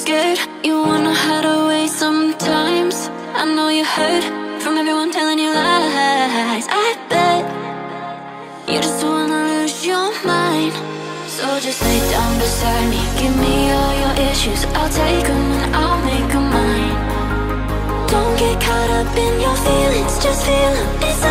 scared. You wanna hide away sometimes. I know you heard From everyone telling you lies. I bet You just wanna lose your mind. So just lay down beside me. Give me all your issues. I'll take them and I'll make them mine. Don't get caught up in your feelings. Just feel them, it's